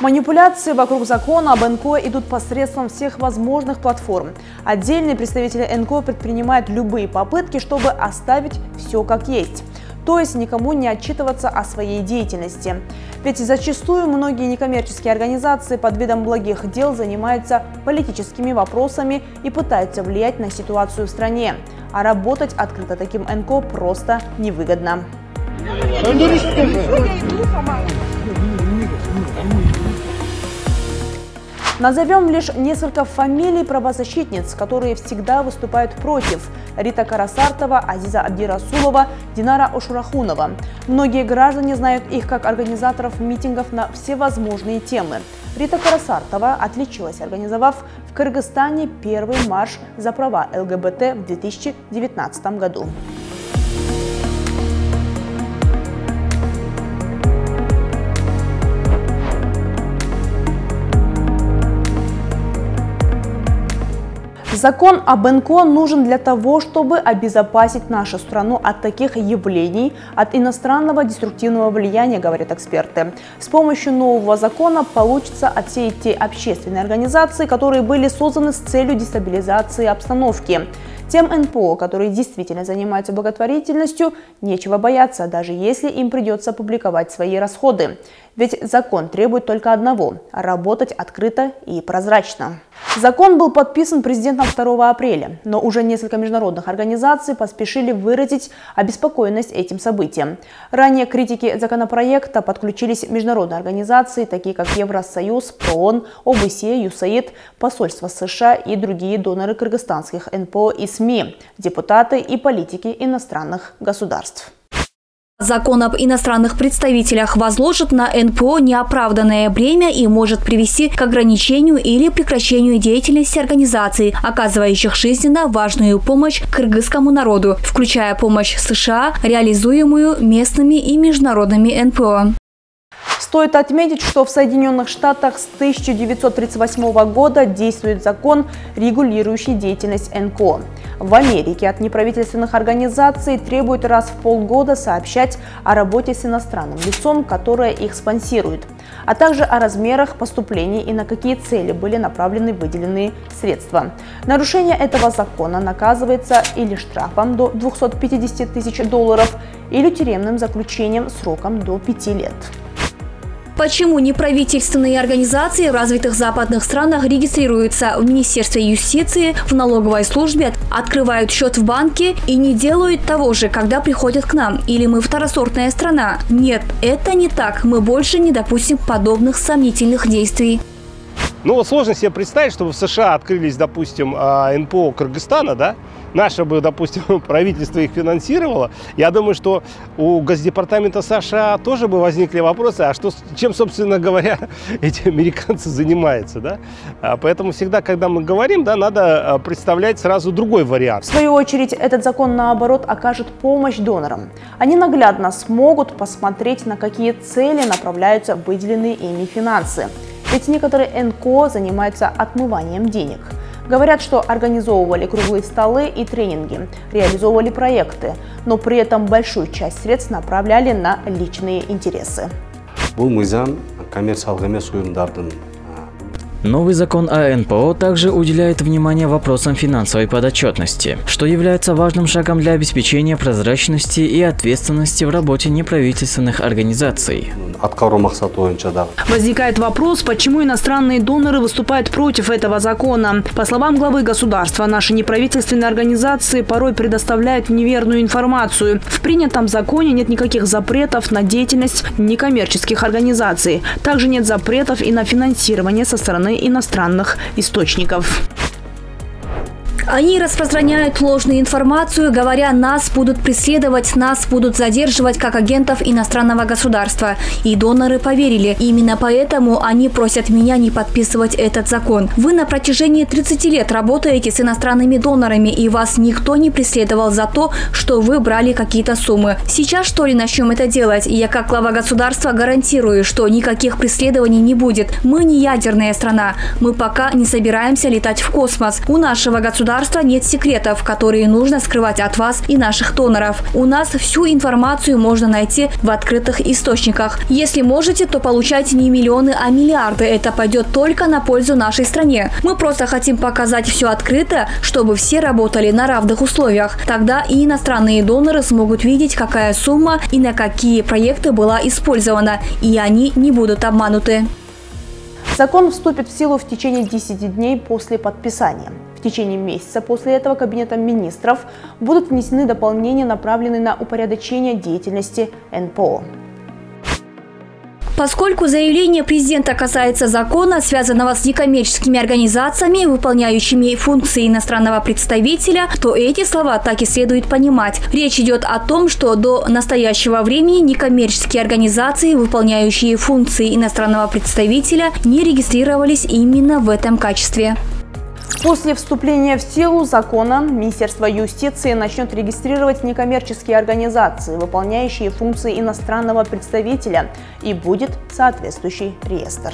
Манипуляции вокруг закона об НКО идут посредством всех возможных платформ. Отдельные представители НКО предпринимают любые попытки, чтобы оставить все как есть то есть никому не отчитываться о своей деятельности. Ведь зачастую многие некоммерческие организации под видом благих дел занимаются политическими вопросами и пытаются влиять на ситуацию в стране. А работать открыто таким НКО просто невыгодно. Назовем лишь несколько фамилий правозащитниц, которые всегда выступают против. Рита Карасартова, Азиза Абдирасулова, Динара Ошурахунова. Многие граждане знают их как организаторов митингов на всевозможные темы. Рита Карасартова отличилась, организовав в Кыргызстане первый марш за права ЛГБТ в 2019 году. Закон об НКО нужен для того, чтобы обезопасить нашу страну от таких явлений, от иностранного деструктивного влияния, говорят эксперты. С помощью нового закона получится отсеять те общественные организации, которые были созданы с целью дестабилизации обстановки. Тем НПО, которые действительно занимаются благотворительностью, нечего бояться, даже если им придется публиковать свои расходы. Ведь закон требует только одного – работать открыто и прозрачно. Закон был подписан президентом 2 апреля, но уже несколько международных организаций поспешили выразить обеспокоенность этим событием. Ранее критики законопроекта подключились международные организации, такие как Евросоюз, ПРООН, ОБСЕ, ЮСАИД, посольство США и другие доноры кыргызстанских НПО и СМИ, депутаты и политики иностранных государств. Закон об иностранных представителях возложит на НПО неоправданное бремя и может привести к ограничению или прекращению деятельности организаций, оказывающих жизненно важную помощь кыргызскому народу, включая помощь США, реализуемую местными и международными НПО. Стоит отметить, что в Соединенных Штатах с 1938 года действует закон, регулирующий деятельность НКО. В Америке от неправительственных организаций требуют раз в полгода сообщать о работе с иностранным лицом, которое их спонсирует, а также о размерах поступлений и на какие цели были направлены выделенные средства. Нарушение этого закона наказывается или штрафом до 250 тысяч долларов, или тюремным заключением сроком до 5 лет. Почему неправительственные организации в развитых западных странах регистрируются в Министерстве юстиции, в налоговой службе, открывают счет в банке и не делают того же, когда приходят к нам? Или мы второсортная страна? Нет, это не так. Мы больше не допустим подобных сомнительных действий. Ну вот сложно себе представить, чтобы в США открылись, допустим, а, НПО Кыргызстана, да, наше бы, допустим, правительство их финансировало, я думаю, что у Госдепартамента США тоже бы возникли вопросы, а что, чем, собственно говоря, эти американцы занимаются, да? А поэтому всегда, когда мы говорим, да, надо а, представлять сразу другой вариант. В свою очередь, этот закон, наоборот, окажет помощь донорам. Они наглядно смогут посмотреть, на какие цели направляются выделенные ими финансы. Ведь некоторые НКО занимаются отмыванием денег – Говорят, что организовывали круглые столы и тренинги, реализовывали проекты, но при этом большую часть средств направляли на личные интересы. Бұл мыйзам коммерциялық емес ұйымдардың Новый закон о НПО также уделяет внимание вопросам финансовой подотчетности, что является важным шагом для обеспечения прозрачности и ответственности в работе неправительственных организаций. Возникает вопрос, почему иностранные доноры выступают против этого закона. По словам главы государства, наши неправительственные организации порой предоставляют неверную информацию. В принятом законе нет никаких запретов на деятельность некоммерческих организаций. Также нет запретов и на финансирование со стороны стороны иностранных источников. Они распространяют ложную информацию, говоря, нас будут преследовать, нас будут задерживать как агентов иностранного государства. И доноры поверили. Именно поэтому они просят меня не подписывать этот закон. Вы на протяжении 30 лет работаете с иностранными донорами, и вас никто не преследовал за то, что вы брали какие-то суммы. Сейчас что ли начнем это делать? Я как глава государства гарантирую, что никаких преследований не будет. Мы не ядерная страна. Мы пока не собираемся летать в космос. У нашего государства государства нет секретов, которые нужно скрывать от вас и наших доноров. У нас всю информацию можно найти в открытых источниках. Если можете, то получайте не миллионы, а миллиарды. Это пойдет только на пользу нашей стране. Мы просто хотим показать все открыто, чтобы все работали на равных условиях. Тогда и иностранные доноры смогут видеть, какая сумма и на какие проекты была использована, и они не будут обмануты. Закон вступит в силу в течение 10 дней после подписания. В течение месяца после этого Кабинетом министров будут внесены дополнения, направленные на упорядочение деятельности НПО. Поскольку заявление президента касается закона, связанного с некоммерческими организациями, выполняющими функции иностранного представителя, то эти слова так и следует понимать. Речь идет о том, что до настоящего времени некоммерческие организации, выполняющие функции иностранного представителя, не регистрировались именно в этом качестве. После вступления в силу закона Министерство юстиции начнет регистрировать некоммерческие организации, выполняющие функции иностранного представителя, и будет соответствующий реестр.